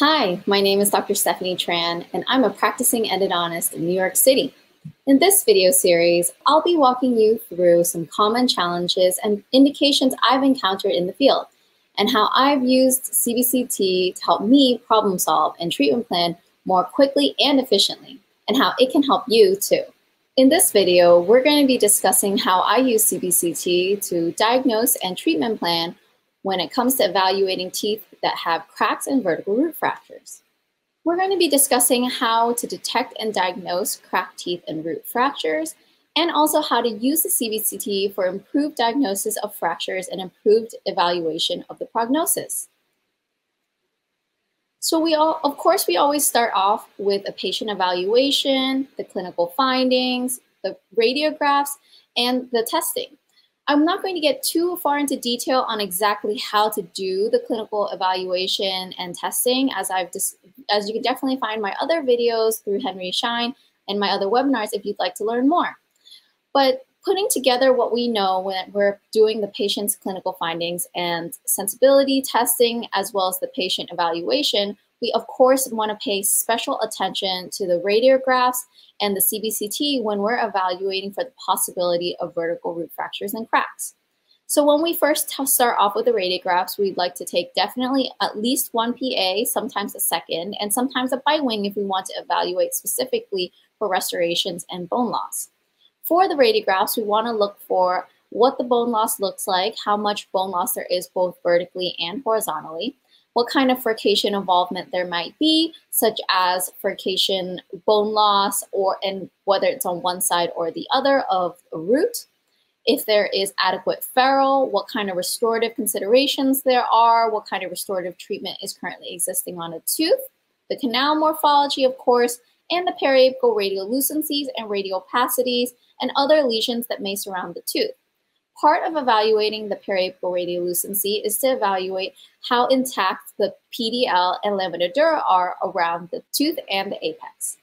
Hi, my name is Dr. Stephanie Tran, and I'm a practicing endodontist in New York City. In this video series, I'll be walking you through some common challenges and indications I've encountered in the field, and how I've used CBCT to help me problem solve and treatment plan more quickly and efficiently, and how it can help you too. In this video, we're going to be discussing how I use CBCT to diagnose and treatment plan when it comes to evaluating teeth that have cracks and vertical root fractures. We're going to be discussing how to detect and diagnose cracked teeth and root fractures, and also how to use the CBCT for improved diagnosis of fractures and improved evaluation of the prognosis. So we all, of course, we always start off with a patient evaluation, the clinical findings, the radiographs, and the testing. I'm not going to get too far into detail on exactly how to do the clinical evaluation and testing as I've just, as you can definitely find my other videos through Henry Schein and my other webinars if you'd like to learn more. But putting together what we know when we're doing the patient's clinical findings and sensibility testing as well as the patient evaluation, we of course want to pay special attention to the radiographs and the CBCT when we're evaluating for the possibility of vertical root fractures and cracks. So when we first start off with the radiographs, we'd like to take definitely at least one PA, sometimes a second, and sometimes a bite wing if we want to evaluate specifically for restorations and bone loss. For the radiographs, we want to look for what the bone loss looks like, how much bone loss there is both vertically and horizontally, what kind of furcation involvement there might be, such as furcation bone loss or and whether it's on one side or the other of a root. If there is adequate ferrule, what kind of restorative considerations there are, what kind of restorative treatment is currently existing on a tooth, the canal morphology, of course, and the periapical radiolucencies and radiopacities and other lesions that may surround the tooth. Part of evaluating the periapical radiolucency is to evaluate how intact the PDL and lamina dura are around the tooth and the apex.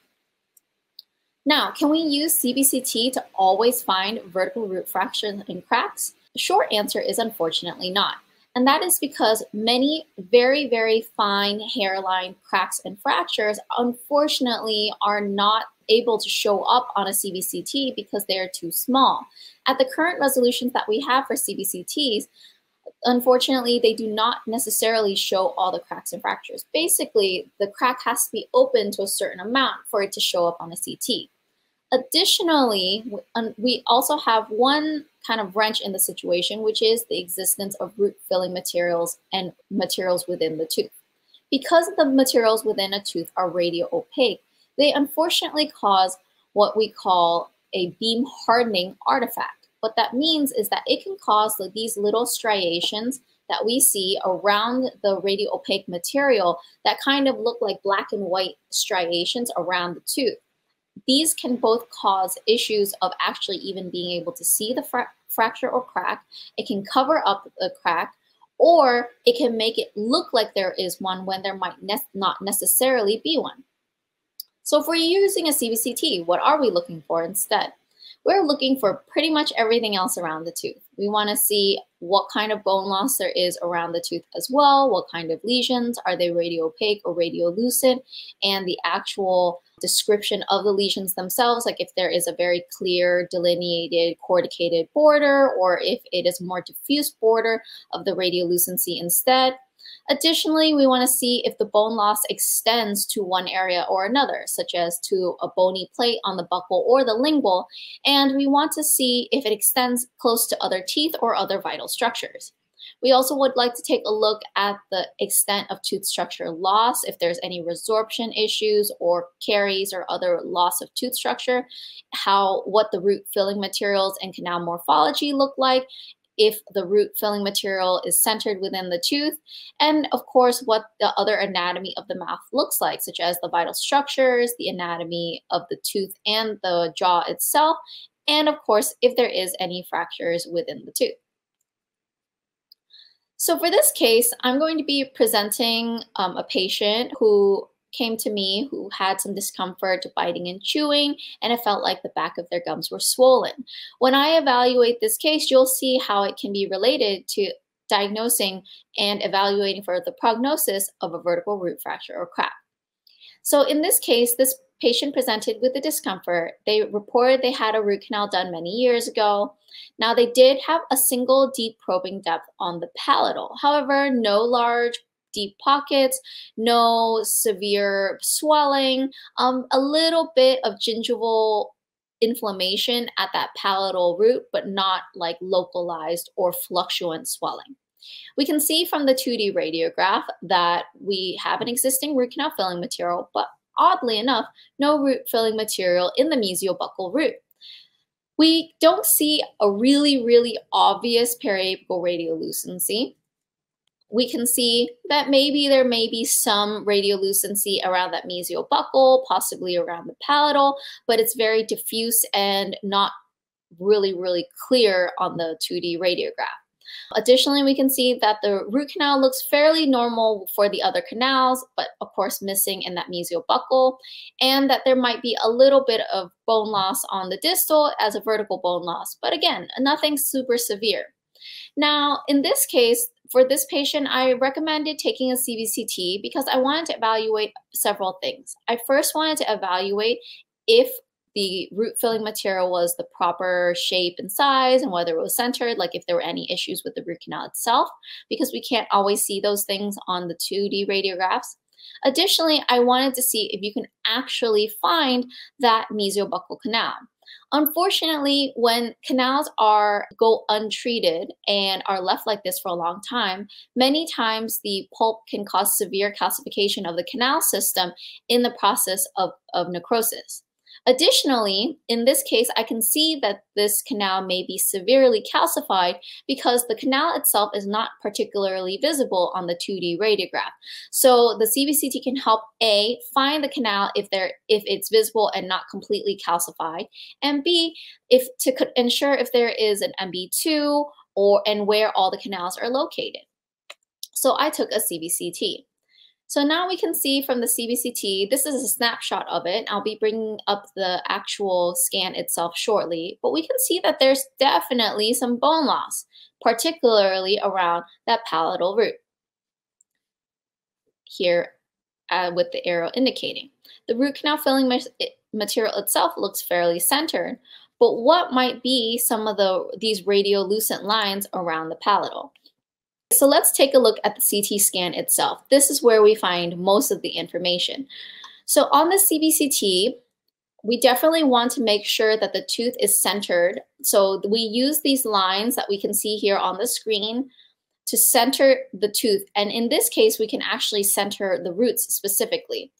Now, can we use CBCT to always find vertical root fractures and cracks? The short answer is unfortunately not. And that is because many very, very fine hairline cracks and fractures unfortunately are not able to show up on a CBCT because they are too small. At the current resolutions that we have for CBCTs, unfortunately, they do not necessarily show all the cracks and fractures. Basically, the crack has to be open to a certain amount for it to show up on a CT. Additionally, we also have one kind of wrench in the situation, which is the existence of root filling materials and materials within the tooth. Because the materials within a tooth are radio opaque, they unfortunately cause what we call a beam hardening artifact. What that means is that it can cause these little striations that we see around the radio opaque material that kind of look like black and white striations around the tooth. These can both cause issues of actually even being able to see the fra fracture or crack. It can cover up the crack, or it can make it look like there is one when there might ne not necessarily be one. So if we're using a CBCT, what are we looking for instead? We're looking for pretty much everything else around the tooth. We want to see what kind of bone loss there is around the tooth as well, what kind of lesions, are they radiopaque or radiolucent, and the actual description of the lesions themselves, like if there is a very clear delineated corticated border or if it is more diffuse border of the radiolucency instead. Additionally, we want to see if the bone loss extends to one area or another, such as to a bony plate on the buccal or the lingual, and we want to see if it extends close to other teeth or other vital structures. We also would like to take a look at the extent of tooth structure loss, if there's any resorption issues or caries or other loss of tooth structure, how what the root filling materials and canal morphology look like, if the root filling material is centered within the tooth, and of course, what the other anatomy of the mouth looks like, such as the vital structures, the anatomy of the tooth and the jaw itself, and of course, if there is any fractures within the tooth. So for this case, I'm going to be presenting um, a patient who came to me who had some discomfort biting and chewing, and it felt like the back of their gums were swollen. When I evaluate this case, you'll see how it can be related to diagnosing and evaluating for the prognosis of a vertical root fracture or crack. So in this case, this patient presented with the discomfort. They reported they had a root canal done many years ago. Now they did have a single deep probing depth on the palatal. However, no large deep pockets, no severe swelling, um, a little bit of gingival inflammation at that palatal root, but not like localized or fluctuant swelling. We can see from the 2D radiograph that we have an existing root canal filling material, but oddly enough, no root filling material in the mesiobuccal root. We don't see a really, really obvious periapical radiolucency we can see that maybe there may be some radiolucency around that mesial buccal, possibly around the palatal, but it's very diffuse and not really, really clear on the 2D radiograph. Additionally, we can see that the root canal looks fairly normal for the other canals, but of course missing in that mesial buccal, and that there might be a little bit of bone loss on the distal as a vertical bone loss, but again, nothing super severe. Now, in this case, for this patient, I recommended taking a CBCT because I wanted to evaluate several things. I first wanted to evaluate if the root filling material was the proper shape and size and whether it was centered, like if there were any issues with the root canal itself, because we can't always see those things on the 2D radiographs. Additionally, I wanted to see if you can actually find that mesiobuccal canal. Unfortunately, when canals are go untreated and are left like this for a long time, many times the pulp can cause severe calcification of the canal system in the process of, of necrosis. Additionally, in this case, I can see that this canal may be severely calcified because the canal itself is not particularly visible on the 2D radiograph. So the CBCT can help A, find the canal if, there, if it's visible and not completely calcified, and B, if to ensure if there is an MB2 or and where all the canals are located. So I took a CBCT. So now we can see from the CBCT, this is a snapshot of it. I'll be bringing up the actual scan itself shortly, but we can see that there's definitely some bone loss, particularly around that palatal root here uh, with the arrow indicating. The root canal filling ma material itself looks fairly centered, but what might be some of the these radiolucent lines around the palatal? So let's take a look at the CT scan itself. This is where we find most of the information. So on the CBCT, we definitely want to make sure that the tooth is centered. So we use these lines that we can see here on the screen to center the tooth. And in this case, we can actually center the roots specifically.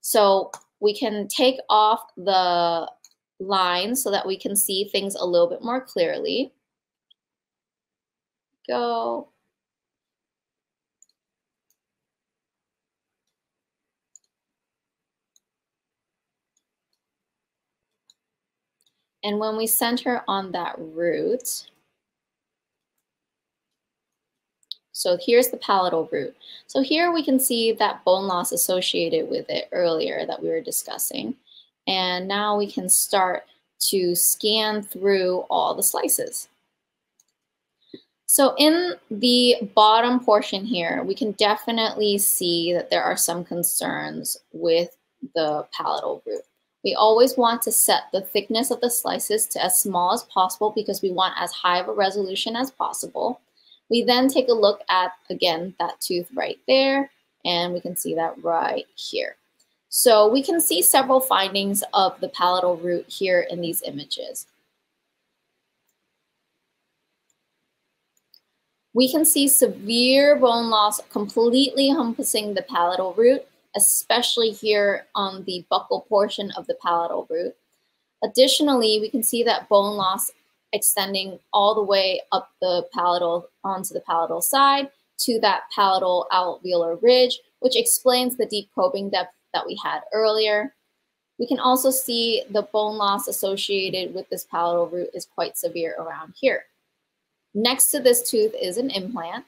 So we can take off the lines so that we can see things a little bit more clearly go. And when we center on that root, so here's the palatal root. So here we can see that bone loss associated with it earlier that we were discussing. And now we can start to scan through all the slices. So in the bottom portion here, we can definitely see that there are some concerns with the palatal root. We always want to set the thickness of the slices to as small as possible because we want as high of a resolution as possible. We then take a look at, again, that tooth right there, and we can see that right here. So we can see several findings of the palatal root here in these images. We can see severe bone loss completely encompassing the palatal root, especially here on the buccal portion of the palatal root. Additionally, we can see that bone loss extending all the way up the palatal onto the palatal side to that palatal alveolar ridge, which explains the deep probing depth that we had earlier. We can also see the bone loss associated with this palatal root is quite severe around here. Next to this tooth is an implant.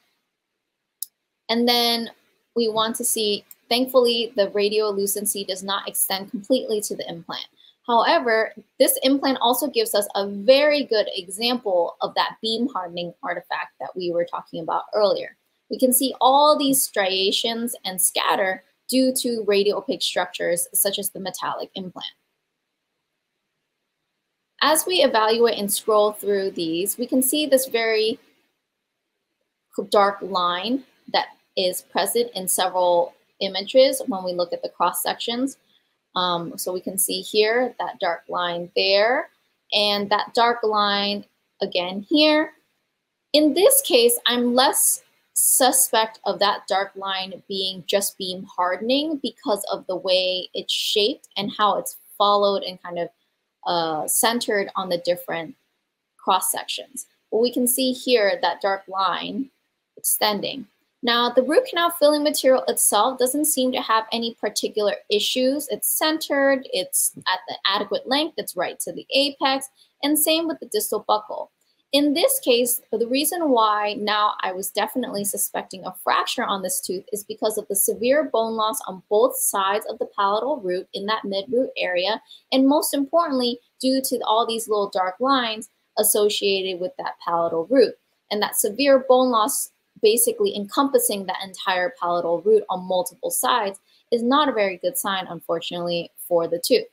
And then we want to see, thankfully, the radiolucency does not extend completely to the implant. However, this implant also gives us a very good example of that beam hardening artifact that we were talking about earlier. We can see all these striations and scatter due to radiopaque structures such as the metallic implant. As we evaluate and scroll through these, we can see this very dark line that is present in several images when we look at the cross sections. Um, so we can see here that dark line there and that dark line again here. In this case, I'm less suspect of that dark line being just beam hardening because of the way it's shaped and how it's followed and kind of uh, centered on the different cross sections. But we can see here that dark line extending. Now, the root canal filling material itself doesn't seem to have any particular issues. It's centered, it's at the adequate length, it's right to the apex, and same with the distal buccal. In this case, the reason why now I was definitely suspecting a fracture on this tooth is because of the severe bone loss on both sides of the palatal root in that mid-root area, and most importantly, due to all these little dark lines associated with that palatal root. And that severe bone loss basically encompassing that entire palatal root on multiple sides is not a very good sign, unfortunately, for the tooth.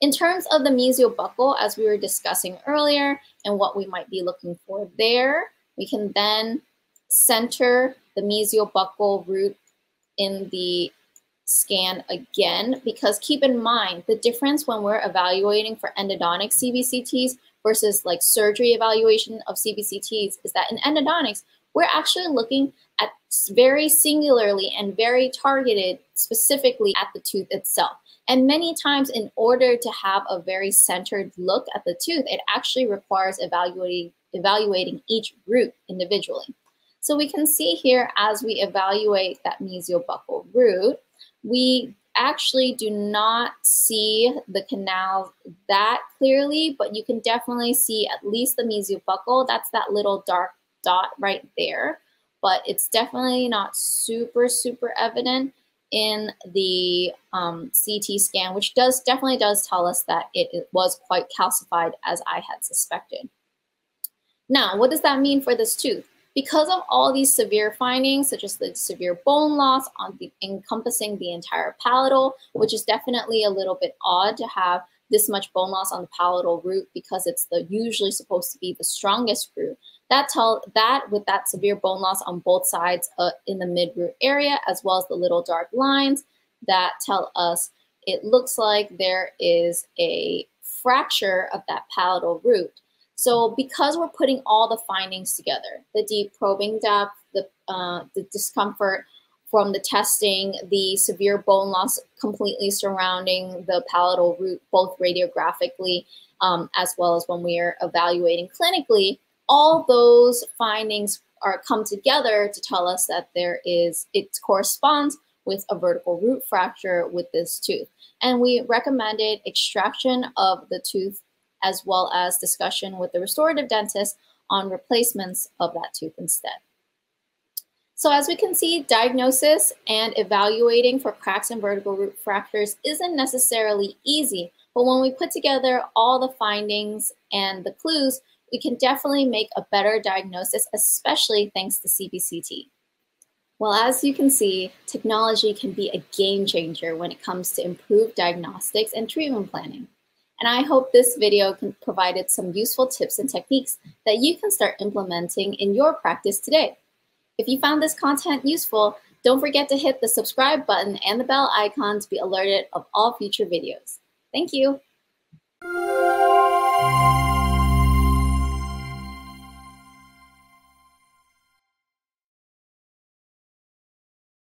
In terms of the mesial buccal, as we were discussing earlier, and what we might be looking for there, we can then center the mesial buccal root in the scan again, because keep in mind, the difference when we're evaluating for endodontic CBCTs versus like surgery evaluation of CBCTs is that in endodontics, we're actually looking at very singularly and very targeted specifically at the tooth itself. And many times in order to have a very centered look at the tooth, it actually requires evaluating, evaluating each root individually. So we can see here as we evaluate that buccal root, we actually do not see the canal that clearly, but you can definitely see at least the buccal. That's that little dark dot right there, but it's definitely not super, super evident in the um, CT scan, which does definitely does tell us that it, it was quite calcified as I had suspected. Now, what does that mean for this tooth? Because of all these severe findings, such as the severe bone loss on the, encompassing the entire palatal, which is definitely a little bit odd to have this much bone loss on the palatal root because it's the usually supposed to be the strongest root. That tell that with that severe bone loss on both sides uh, in the mid root area, as well as the little dark lines that tell us it looks like there is a fracture of that palatal root. So because we're putting all the findings together, the deep probing depth, the, uh, the discomfort from the testing, the severe bone loss completely surrounding the palatal root, both radiographically um, as well as when we are evaluating clinically, all those findings are come together to tell us that there is, it corresponds with a vertical root fracture with this tooth. And we recommended extraction of the tooth as well as discussion with the restorative dentist on replacements of that tooth instead. So as we can see, diagnosis and evaluating for cracks and vertical root fractures isn't necessarily easy, but when we put together all the findings and the clues, we can definitely make a better diagnosis, especially thanks to CBCT. Well, as you can see, technology can be a game changer when it comes to improved diagnostics and treatment planning. And I hope this video can provided some useful tips and techniques that you can start implementing in your practice today. If you found this content useful, don't forget to hit the subscribe button and the bell icon to be alerted of all future videos. Thank you.